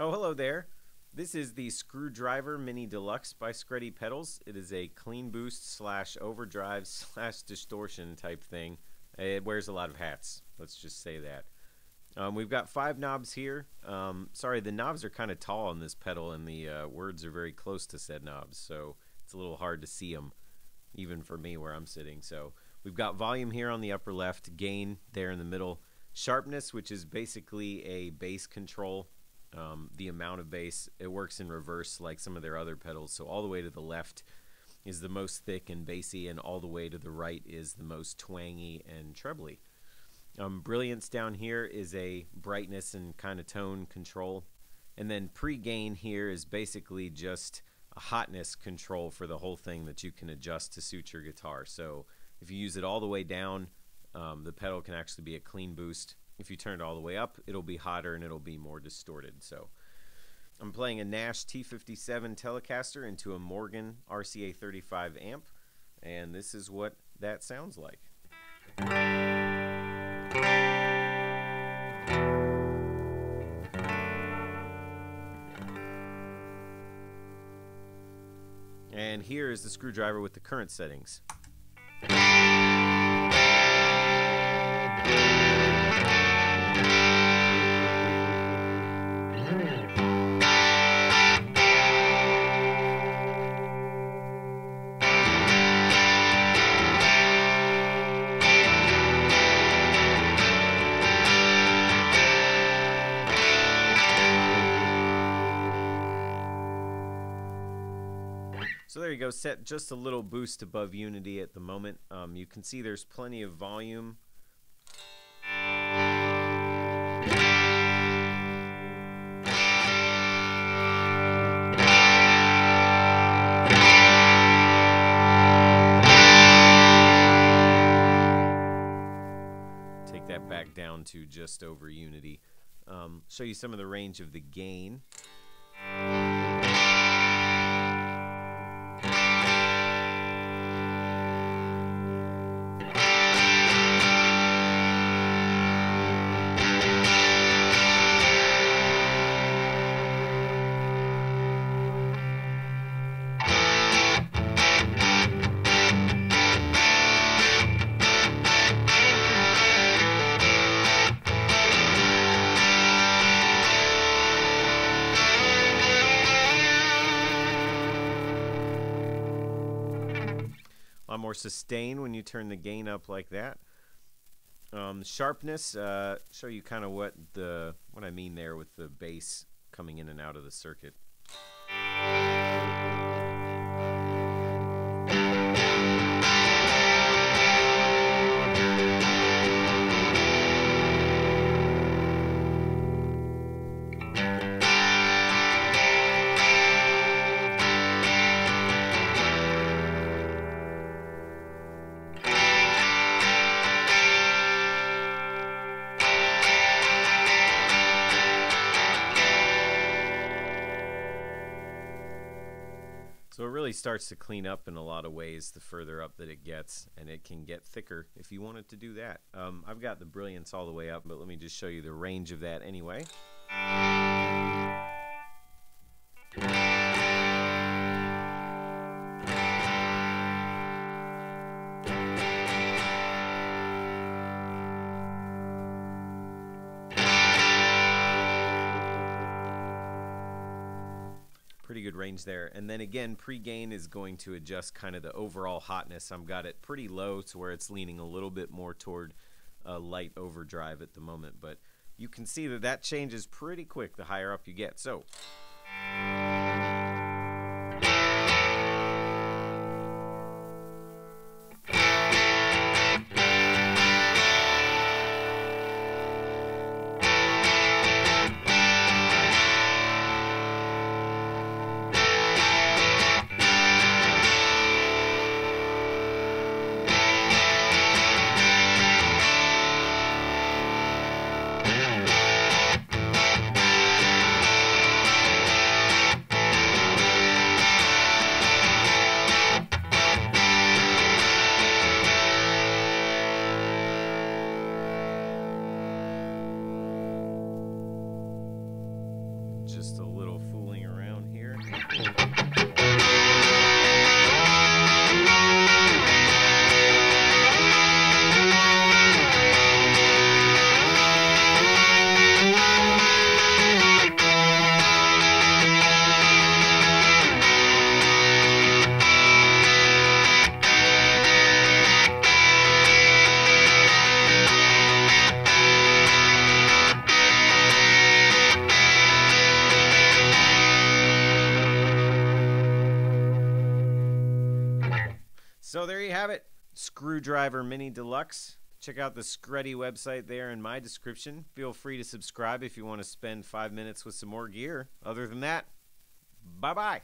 Oh, hello there. This is the Screwdriver Mini Deluxe by Skreddy Pedals. It is a clean boost slash overdrive slash distortion type thing. It wears a lot of hats. Let's just say that. Um, we've got five knobs here. Um, sorry, the knobs are kind of tall on this pedal, and the uh, words are very close to said knobs, so it's a little hard to see them, even for me where I'm sitting. So we've got volume here on the upper left, gain there in the middle, sharpness, which is basically a bass control um, the amount of bass. It works in reverse like some of their other pedals. So all the way to the left is the most thick and bassy, and all the way to the right is the most twangy and trebly. Um, brilliance down here is a brightness and kind of tone control. And then pre-gain here is basically just a hotness control for the whole thing that you can adjust to suit your guitar. So if you use it all the way down, um, the pedal can actually be a clean boost. If you turn it all the way up, it'll be hotter and it'll be more distorted. So I'm playing a Nash T57 Telecaster into a Morgan RCA 35 amp, and this is what that sounds like. And here is the screwdriver with the current settings. So there you go, set just a little boost above Unity at the moment. Um, you can see there's plenty of volume. Take that back down to just over Unity. Um, show you some of the range of the gain. Lot more sustain when you turn the gain up like that. Um, sharpness, uh, show you kind of what the what I mean there with the bass coming in and out of the circuit. Really starts to clean up in a lot of ways the further up that it gets, and it can get thicker if you wanted to do that. Um, I've got the brilliance all the way up, but let me just show you the range of that anyway. Pretty good range there. And then again, pre-gain is going to adjust kind of the overall hotness. I've got it pretty low to where it's leaning a little bit more toward a light overdrive at the moment. But you can see that that changes pretty quick the higher up you get. So. Have it. Screwdriver Mini Deluxe. Check out the Skreddy website there in my description. Feel free to subscribe if you want to spend five minutes with some more gear. Other than that, bye bye.